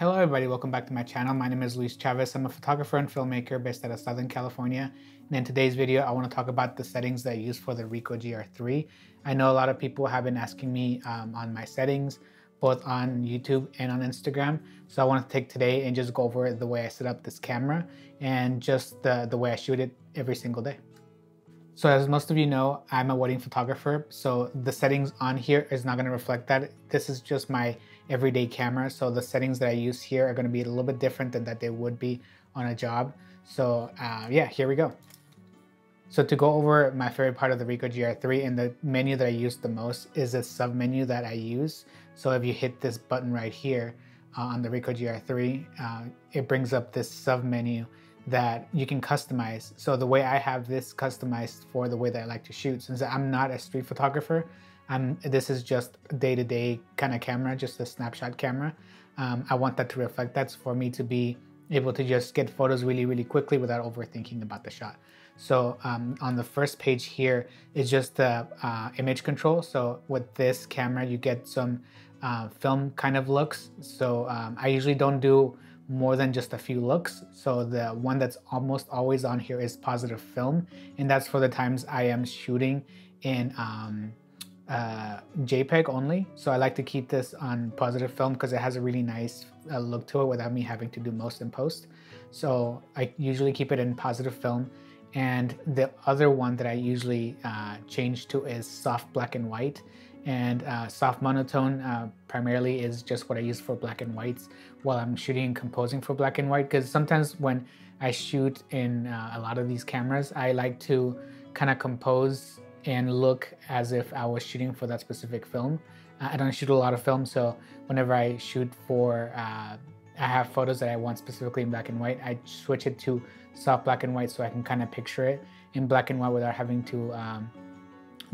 Hello everybody, welcome back to my channel. My name is Luis Chavez. I'm a photographer and filmmaker based out of Southern California. And in today's video, I want to talk about the settings that I use for the Ricoh GR3. I know a lot of people have been asking me um, on my settings, both on YouTube and on Instagram. So I want to take today and just go over the way I set up this camera and just the, the way I shoot it every single day. So as most of you know, I'm a wedding photographer. So the settings on here is not gonna reflect that. This is just my everyday camera. So the settings that I use here are gonna be a little bit different than that they would be on a job. So uh, yeah, here we go. So to go over my favorite part of the Ricoh GR3 and the menu that I use the most is a sub menu that I use. So if you hit this button right here uh, on the Ricoh GR3, uh, it brings up this sub menu that you can customize. So the way I have this customized for the way that I like to shoot, since I'm not a street photographer, I'm, this is just day-to-day -day kind of camera, just a snapshot camera. Um, I want that to reflect that's for me to be able to just get photos really, really quickly without overthinking about the shot. So um, on the first page here is just the uh, image control. So with this camera, you get some uh, film kind of looks. So um, I usually don't do more than just a few looks. So the one that's almost always on here is positive film. And that's for the times I am shooting in um, uh, JPEG only. So I like to keep this on positive film because it has a really nice uh, look to it without me having to do most in post. So I usually keep it in positive film. And the other one that I usually uh, change to is soft black and white and uh, soft monotone uh, primarily is just what I use for black and whites while I'm shooting and composing for black and white because sometimes when I shoot in uh, a lot of these cameras I like to kind of compose and look as if I was shooting for that specific film. I don't shoot a lot of film so whenever I shoot for uh, I have photos that I want specifically in black and white I switch it to soft black and white so I can kind of picture it in black and white without having to um,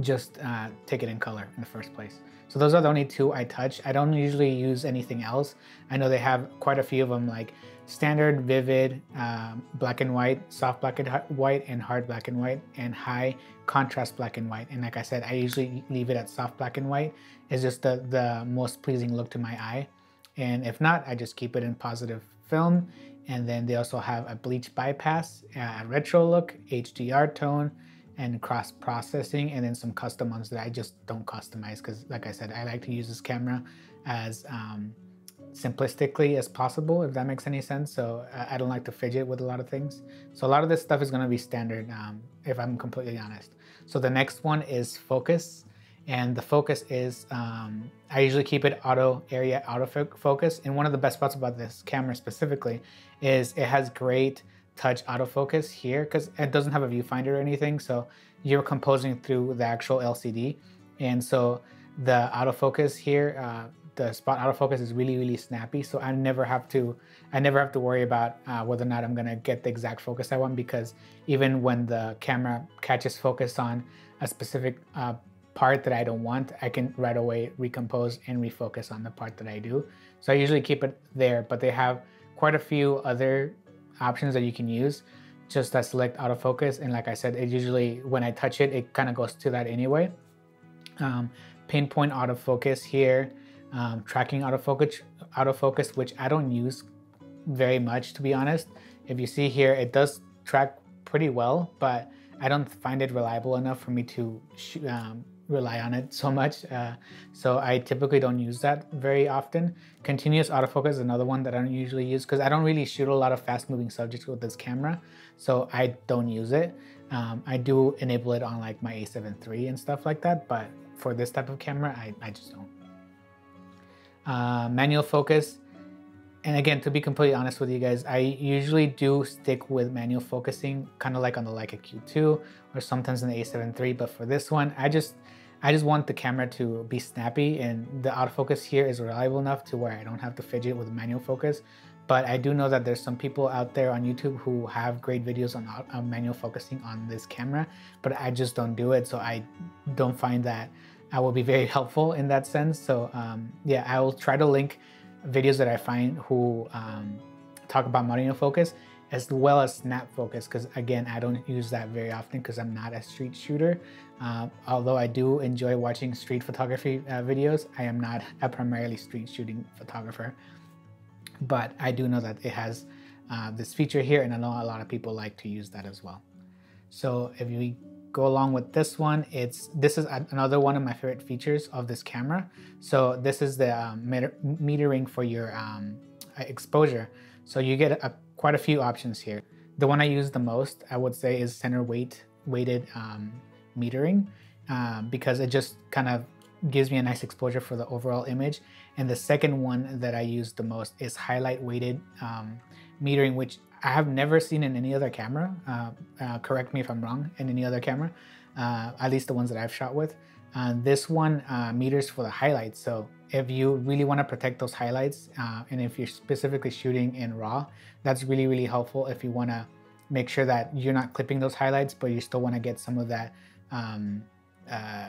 just uh, take it in color in the first place. So those are the only two I touch. I don't usually use anything else. I know they have quite a few of them like standard, vivid, um, black and white, soft black and white, and hard black and white, and high contrast black and white. And like I said, I usually leave it at soft black and white. It's just the, the most pleasing look to my eye. And if not, I just keep it in positive film. And then they also have a bleach bypass, a retro look, HDR tone, and cross processing and then some custom ones that I just don't customize because like I said I like to use this camera as um, simplistically as possible if that makes any sense. So uh, I don't like to fidget with a lot of things. So a lot of this stuff is going to be standard um, if I'm completely honest. So the next one is focus and the focus is um, I usually keep it auto area auto focus and one of the best parts about this camera specifically is it has great touch autofocus here because it doesn't have a viewfinder or anything. So you're composing through the actual LCD. And so the autofocus here, uh, the spot autofocus is really, really snappy. So I never have to, I never have to worry about uh, whether or not I'm gonna get the exact focus I want because even when the camera catches focus on a specific uh, part that I don't want, I can right away recompose and refocus on the part that I do. So I usually keep it there, but they have quite a few other options that you can use just that select autofocus. And like I said it usually when I touch it it kind of goes to that anyway. Um, pinpoint autofocus here um, tracking autofocus autofocus which I don't use very much to be honest. If you see here it does track pretty well but I don't find it reliable enough for me to um, rely on it so much. Uh, so I typically don't use that very often. Continuous autofocus is another one that I don't usually use because I don't really shoot a lot of fast moving subjects with this camera. So I don't use it. Um, I do enable it on like my a7 III and stuff like that. But for this type of camera, I, I just don't. Uh, manual focus. And again, to be completely honest with you guys, I usually do stick with manual focusing, kind of like on the Leica Q2 or sometimes in the A7 III. But for this one, I just I just want the camera to be snappy and the autofocus here is reliable enough to where I don't have to fidget with manual focus. But I do know that there's some people out there on YouTube who have great videos on, on manual focusing on this camera, but I just don't do it. So I don't find that I will be very helpful in that sense. So um, yeah, I will try to link videos that I find who um, talk about manual focus as well as snap focus because again I don't use that very often because I'm not a street shooter uh, although I do enjoy watching street photography uh, videos I am not a primarily street shooting photographer but I do know that it has uh, this feature here and I know a lot of people like to use that as well. So if we go along with this one, it's this is another one of my favorite features of this camera. So this is the um, meter metering for your um, exposure. So you get a, quite a few options here. The one I use the most, I would say, is center weight weighted um, metering um, because it just kind of gives me a nice exposure for the overall image. And the second one that I use the most is highlight weighted um, metering, which I have never seen in any other camera. Uh, uh, correct me if I'm wrong, in any other camera, uh, at least the ones that I've shot with. This one uh, meters for the highlights. So if you really want to protect those highlights, uh, and if you're specifically shooting in RAW, that's really, really helpful if you want to make sure that you're not clipping those highlights, but you still want to get some of that um, uh,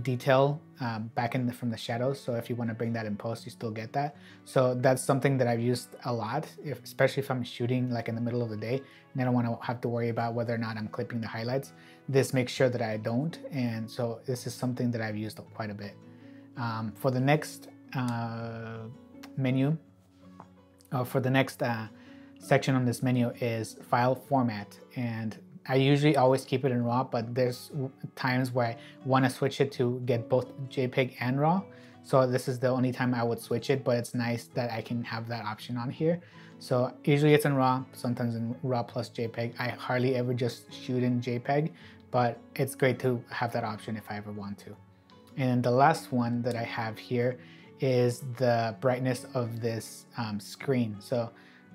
detail um, back in the, from the shadows. So if you want to bring that in post, you still get that. So that's something that I've used a lot, if, especially if I'm shooting like in the middle of the day and I don't want to have to worry about whether or not I'm clipping the highlights. This makes sure that I don't. And so this is something that I've used quite a bit. Um, for the next uh, menu, uh, for the next uh, section on this menu is file format. And I usually always keep it in RAW, but there's times where I want to switch it to get both JPEG and RAW. So this is the only time I would switch it, but it's nice that I can have that option on here. So usually it's in RAW, sometimes in RAW plus JPEG. I hardly ever just shoot in JPEG, but it's great to have that option if I ever want to. And the last one that I have here is the brightness of this um, screen. So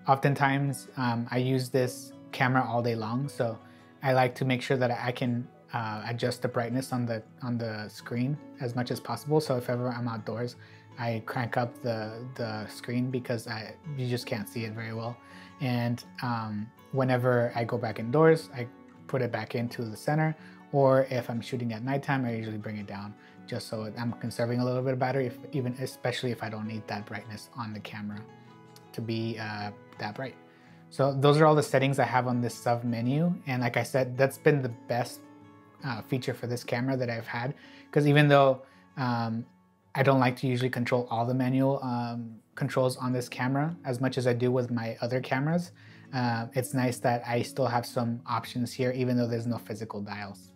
oftentimes um, I use this camera all day long. So I like to make sure that I can uh, adjust the brightness on the on the screen as much as possible. So if ever I'm outdoors, I crank up the the screen because I you just can't see it very well. And um, whenever I go back indoors, I put it back into the center. Or if I'm shooting at nighttime, I usually bring it down just so I'm conserving a little bit of battery, if, even especially if I don't need that brightness on the camera to be uh, that bright. So those are all the settings I have on this sub menu. And like I said, that's been the best uh, feature for this camera that I've had. Because even though um, I don't like to usually control all the manual um, controls on this camera as much as I do with my other cameras, uh, it's nice that I still have some options here, even though there's no physical dials.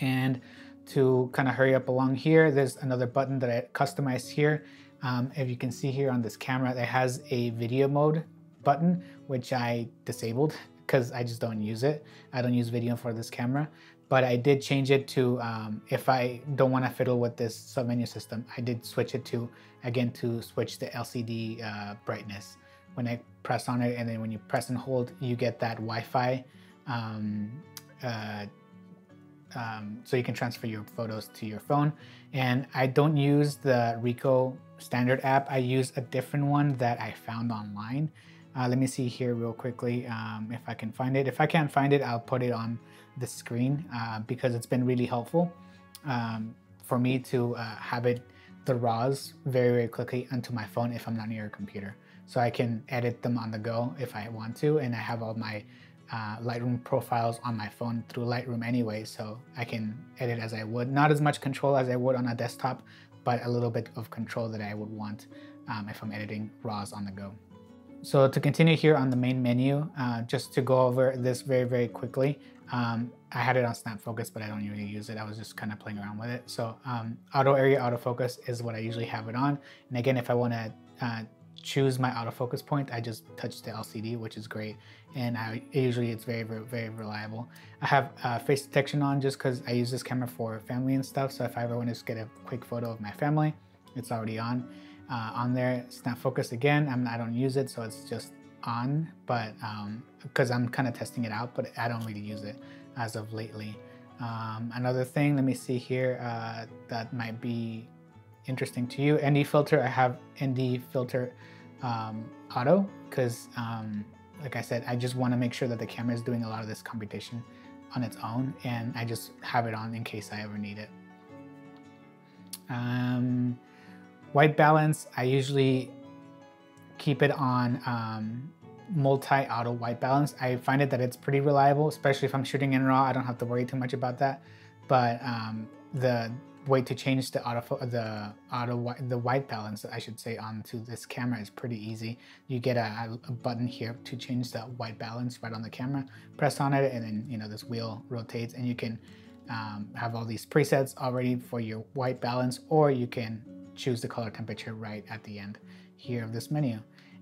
And to kind of hurry up along here, there's another button that I customized here. Um, if you can see here on this camera, it has a video mode button, which I disabled because I just don't use it. I don't use video for this camera, but I did change it to, um, if I don't want to fiddle with this submenu system, I did switch it to, again, to switch the LCD uh, brightness. When I press on it and then when you press and hold, you get that Wi-Fi um, uh, um, so you can transfer your photos to your phone. And I don't use the Ricoh standard app. I use a different one that I found online. Uh, let me see here real quickly um, if I can find it. If I can't find it, I'll put it on the screen uh, because it's been really helpful um, for me to uh, have it the RAWs very, very quickly onto my phone if I'm not near a computer. So I can edit them on the go if I want to, and I have all my uh, Lightroom profiles on my phone through Lightroom anyway, so I can edit as I would. Not as much control as I would on a desktop, but a little bit of control that I would want um, if I'm editing RAWs on the go. So to continue here on the main menu, uh, just to go over this very, very quickly, um, I had it on snap focus, but I don't usually use it. I was just kind of playing around with it. So um, auto area autofocus is what I usually have it on. And again, if I want to uh, choose my autofocus point, I just touch the LCD, which is great. And I, usually it's very, very, very reliable. I have uh, face detection on just because I use this camera for family and stuff. So if I ever want to just get a quick photo of my family, it's already on uh, on there. Snap focus again, I'm, I don't use it, so it's just on, but because um, I'm kind of testing it out, but I don't really use it as of lately. Um, another thing, let me see here, uh, that might be interesting to you. ND filter, I have ND filter um, auto because, um, like I said, I just want to make sure that the camera is doing a lot of this computation on its own, and I just have it on in case I ever need it. White balance, I usually keep it on um, multi-auto white balance. I find it that it's pretty reliable, especially if I'm shooting in RAW. I don't have to worry too much about that. But um, the way to change the auto the auto the white balance I should say onto this camera is pretty easy. You get a, a, button here to change the white balance right on the camera. Press on it and then you know this wheel rotates and you can um, have all these presets already for your white balance or you can choose the color temperature right at the end here of this menu.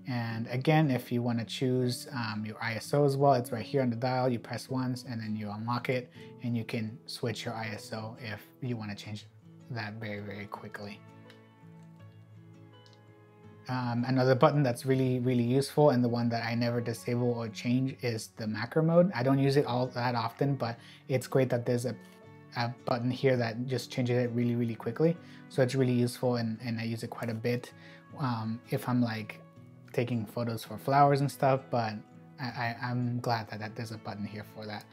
And again, if you want to choose um, your ISO as well, it's right here on the dial. You press once and then you unlock it and you can switch your ISO if you want to change that very, very quickly. Um, another button that's really, really useful and the one that I never disable or change is the macro mode. I don't use it all that often, but it's great that there's a, a button here that just changes it really, really quickly. So it's really useful and, and I use it quite a bit. Um, if I'm like taking photos for flowers and stuff, but I, am glad that, that, there's a button here for that.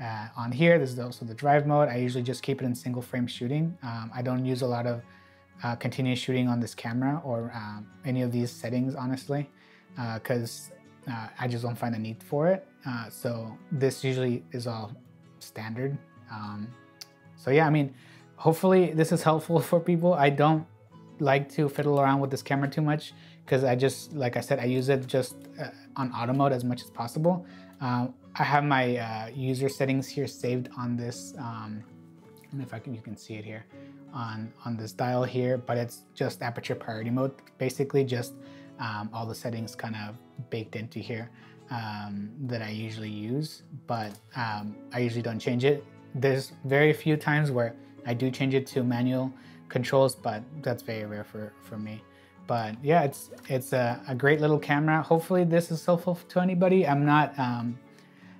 Uh, on here, this is also the drive mode. I usually just keep it in single frame shooting. Um, I don't use a lot of uh, continuous shooting on this camera or um, any of these settings, honestly, because uh, uh, I just don't find a need for it. Uh, so this usually is all standard. Um, so yeah, I mean, hopefully this is helpful for people. I don't like to fiddle around with this camera too much because I just, like I said, I use it just uh, on auto mode as much as possible. Uh, I have my uh, user settings here saved on this, um, I don't know if I can, you can see it here, on, on this dial here, but it's just aperture priority mode, basically just um, all the settings kind of baked into here um, that I usually use, but um, I usually don't change it. There's very few times where I do change it to manual controls, but that's very rare for, for me. But yeah, it's it's a, a great little camera. Hopefully this is helpful to anybody. I'm not, um,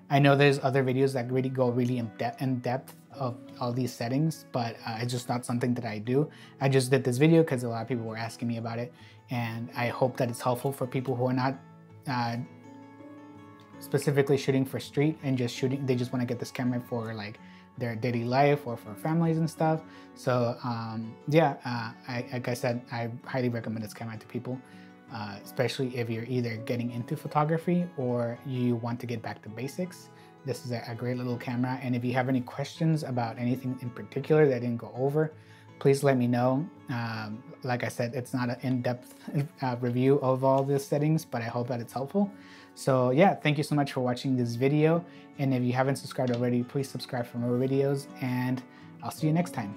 I know there's other videos that really go really in, de in depth of all these settings, but uh, it's just not something that I do. I just did this video because a lot of people were asking me about it. And I hope that it's helpful for people who are not uh, specifically shooting for street and just shooting, they just want to get this camera for like their daily life or for families and stuff. So um, yeah, uh, I, like I said, I highly recommend this camera to people, uh, especially if you're either getting into photography or you want to get back to basics. This is a, a great little camera. And if you have any questions about anything in particular that I didn't go over, please let me know. Um, like I said, it's not an in-depth uh, review of all the settings, but I hope that it's helpful. So yeah, thank you so much for watching this video. And if you haven't subscribed already, please subscribe for more videos and I'll see you next time.